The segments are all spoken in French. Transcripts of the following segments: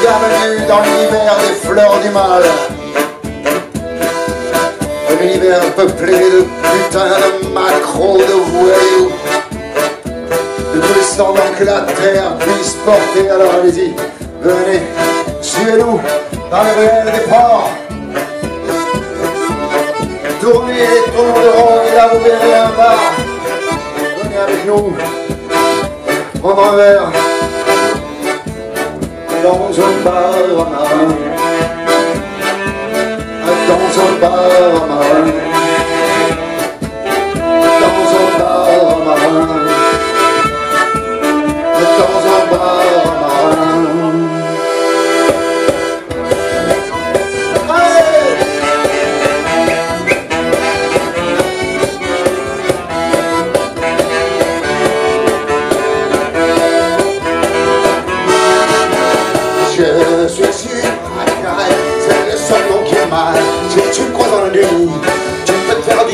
Bienvenue dans l'univers des fleurs du mal. Un univers peuplé de putain de macro de voyous. De tous les semblants que la terre puisse porter. Alors allez-y, venez, suivez-nous dans les ruelles des ports. Tournez les tours de rond et là vous verrez un bar. Venez avec nous, prendre un verre dans un bar à marin,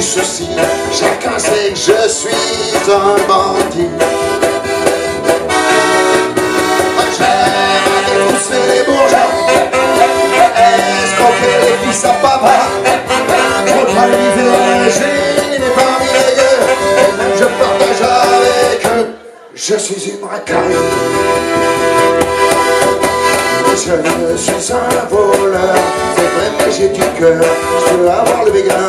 Chacun sait que je suis un bandit. J'aime aller pousser les bourgeois, escroquer les fils à papa. Mal? L'hiver, n'est parmi les gueux, et même je partage avec eux. Je suis une racaille. Je suis un voleur, c'est vrai que j'ai du cœur. Je peux avoir le béguin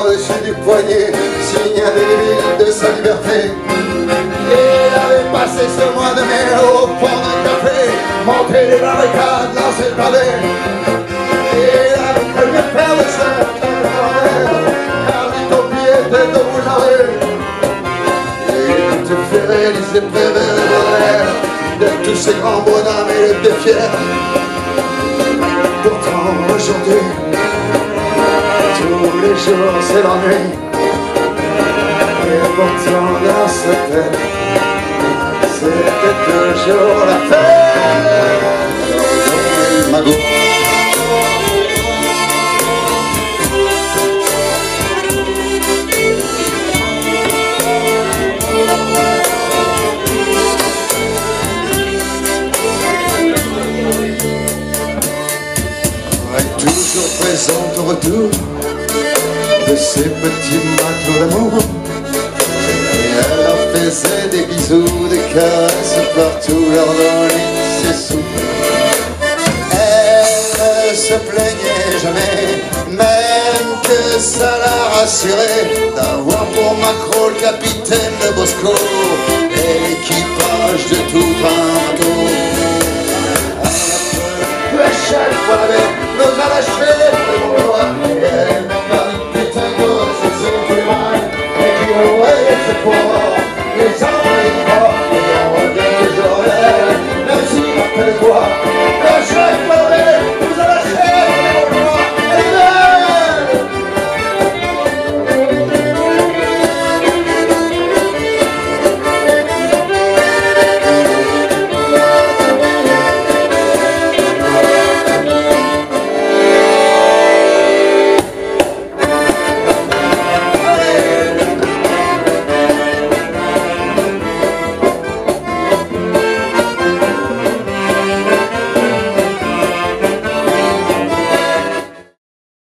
au-dessus du poignet, signe indélébile de sa liberté. Il avait passé ce mois de mai au pont d'un café, monté les barricades, lancé le pavé. Il avait de faire bordel, car de lèvres. Et il s'est prévéré de tous ces grands bonhommes et était fier. Pourtant aujourd'hui, c'est l'ennui. Et pourtant dans sa tête, c'était toujours la fête. Magot. est toujours présente au retour de ces petits matelots d'amour. Et elle leur faisait des bisous, des caresses partout, leur donnait ses sous. Elle ne se plaignait jamais, même que ça la rassurait d'avoir pour macro le capitaine de Bosco et l'équipage de tout